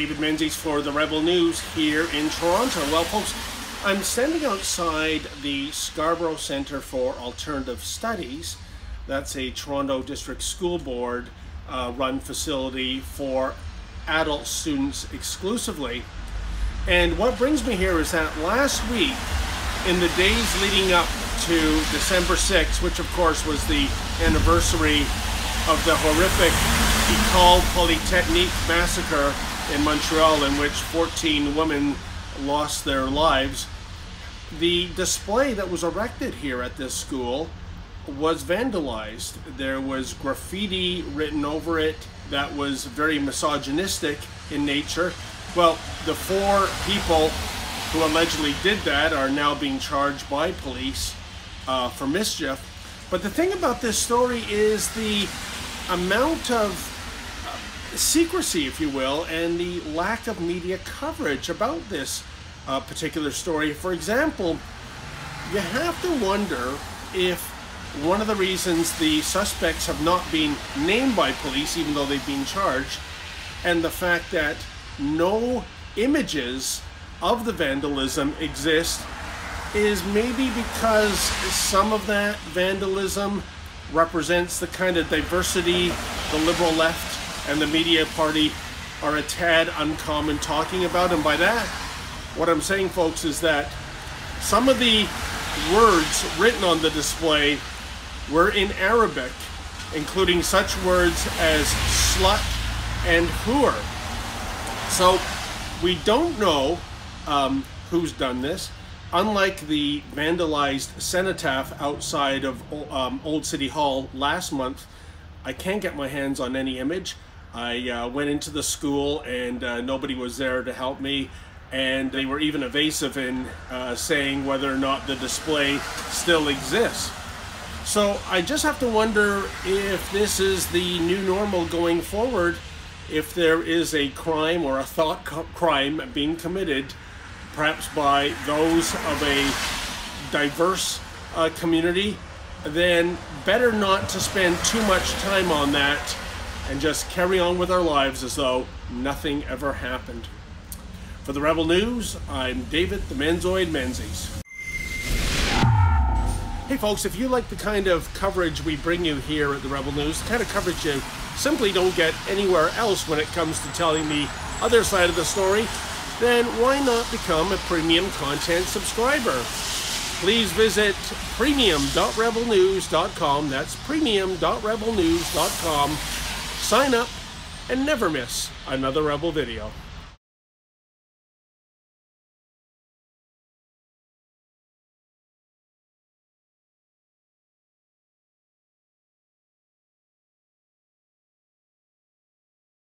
David Menzies for the Rebel News here in Toronto. Well, folks, I'm standing outside the Scarborough Centre for Alternative Studies. That's a Toronto District School Board uh, run facility for adult students exclusively. And what brings me here is that last week, in the days leading up to December 6th, which of course was the anniversary of the horrific École Polytechnique massacre in Montreal in which 14 women lost their lives. The display that was erected here at this school was vandalized. There was graffiti written over it that was very misogynistic in nature. Well, the four people who allegedly did that are now being charged by police uh, for mischief. But the thing about this story is the amount of secrecy, if you will, and the lack of media coverage about this uh, particular story. For example, you have to wonder if one of the reasons the suspects have not been named by police, even though they've been charged, and the fact that no images of the vandalism exist is maybe because some of that vandalism represents the kind of diversity the liberal left and the media party are a tad uncommon talking about. And by that, what I'm saying, folks, is that some of the words written on the display were in Arabic, including such words as slut and whore. So we don't know um, who's done this. Unlike the vandalized cenotaph outside of um, Old City Hall last month, I can't get my hands on any image. I uh, went into the school and uh, nobody was there to help me and they were even evasive in uh, saying whether or not the display still exists. So I just have to wonder if this is the new normal going forward, if there is a crime or a thought crime being committed perhaps by those of a diverse uh, community, then better not to spend too much time on that and just carry on with our lives as though nothing ever happened. For the Rebel News, I'm David the Menzoid Menzies. Hey folks, if you like the kind of coverage we bring you here at the Rebel News, the kind of coverage you simply don't get anywhere else when it comes to telling the other side of the story, then why not become a premium content subscriber? Please visit premium.rebelnews.com. That's premium.rebelnews.com. Sign up and never miss another Rebel video.